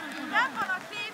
Grazie.